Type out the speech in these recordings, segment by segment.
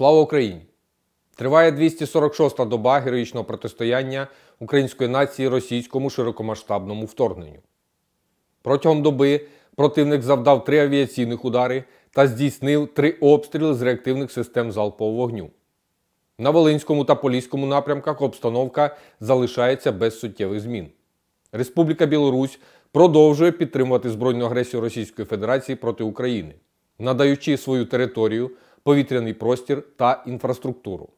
Слава Україні! Триває 246-та доба героїчного протистояння української нації російському широкомасштабному вторгненню. Протягом доби противник завдав три авіаційних удари та здійснив три обстріли з реактивних систем залпового вогню. На Волинському та Поліському напрямках обстановка залишається без суттєвих змін. Республіка Білорусь продовжує підтримувати збройну агресію Російської Федерації проти України, надаючи свою територію, повітряний простір та інфраструктуру.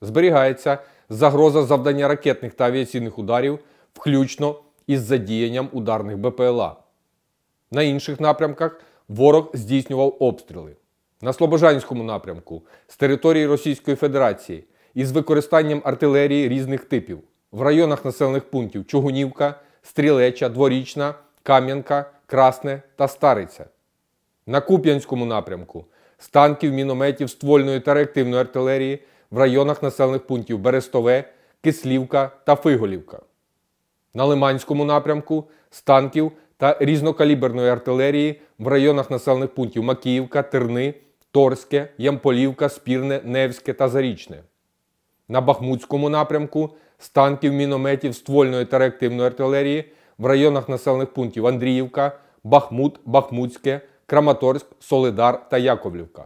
Зберігається загроза завдання ракетних та авіаційних ударів, включно із задіянням ударних БПЛА. На інших напрямках ворог здійснював обстріли. На Слобожанському напрямку з території Російської Федерації із використанням артилерії різних типів в районах населених пунктів Чугунівка, Стрілеча, Дворічна, Кам'янка, Красне та Стариця. На Куп'янському напрямку з танків, мінометів, ствольної та реактивної артилерії в районах населених пунктів Берестове, Кислівка та Фиголівка. На Лиманському напрямку з танків та різнокаліберної артилерії в районах населених пунктів Макіївка, Терни, Торське, Ямполівка, Спірне, Невське та Зарічне. На Бахмутському напрямку з танків, мінометів, ствольної та реактивної артилерії в районах населених пунктів Андріївка, Бахмут, Бахмутське, Краматорськ, Солидар та Яковлівка.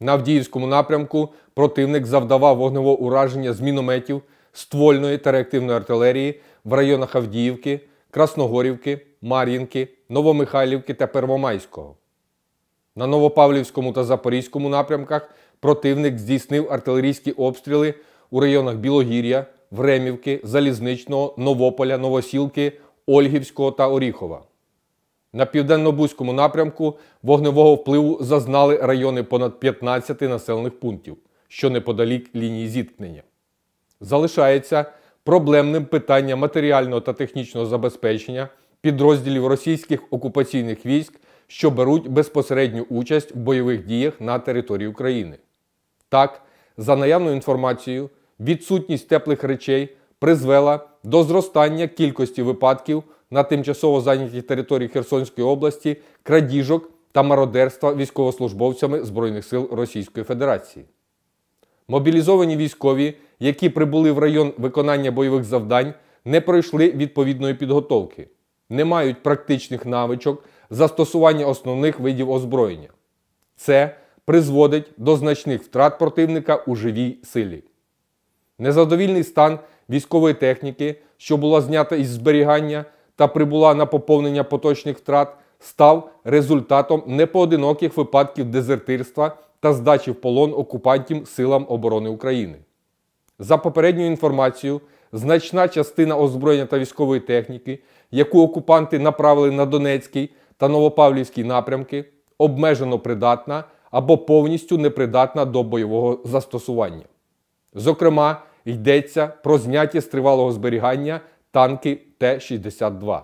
На Авдіївському напрямку противник завдавав вогневого ураження з мінометів, ствольної та реактивної артилерії в районах Авдіївки, Красногорівки, Мар'їнки, Новомихайлівки та Первомайського. На Новопавлівському та Запорізькому напрямках противник здійснив артилерійські обстріли у районах Білогір'я, Времівки, Залізничного, Новополя, Новосілки, Ольгівського та Оріхова. На південно-бузькому напрямку вогневого впливу зазнали райони понад 15 населених пунктів, що неподалік лінії зіткнення. Залишається проблемним питання матеріального та технічного забезпечення підрозділів російських окупаційних військ, що беруть безпосередню участь в бойових діях на території України. Так, за наявною інформацією, відсутність теплих речей призвела до зростання кількості випадків на тимчасово зайнятій території Херсонської області крадіжок та мародерства військовослужбовцями Збройних сил Російської Федерації. Мобілізовані військові, які прибули в район виконання бойових завдань, не пройшли відповідної підготовки, не мають практичних навичок застосування основних видів озброєння. Це призводить до значних втрат противника у живій силі. Незадовільний стан військової техніки, що була знята із зберігання та прибула на поповнення поточних втрат, став результатом непоодиноких випадків дезертирства та здачі в полон окупантів Силам оборони України. За попередньою інформацією, значна частина озброєння та військової техніки, яку окупанти направили на Донецький та Новопавлівський напрямки, обмежено придатна або повністю непридатна до бойового застосування. Зокрема, йдеться про зняті з тривалого зберігання танки Т-62.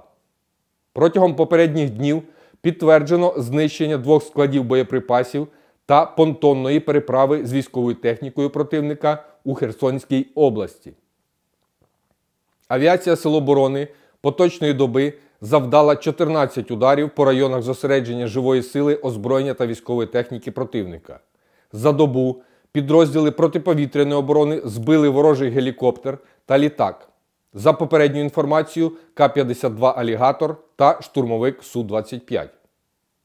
Протягом попередніх днів підтверджено знищення двох складів боєприпасів та понтонної переправи з військовою технікою противника у Херсонській області. Авіація Сил оборони поточної доби завдала 14 ударів по районах зосередження живої сили, озброєння та військової техніки противника. За добу підрозділи протиповітряної оборони збили ворожий гелікоптер та літак. За попередню інформацією, К-52 Алігатор та штурмовик Су-25.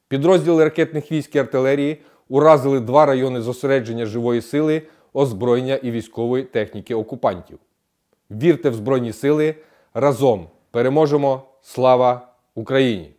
Підрозділи ракетних військ і артилерії уразили два райони зосередження живої сили, озброєння і військової техніки окупантів. Вірте в Збройні сили! Разом переможемо! Слава Україні!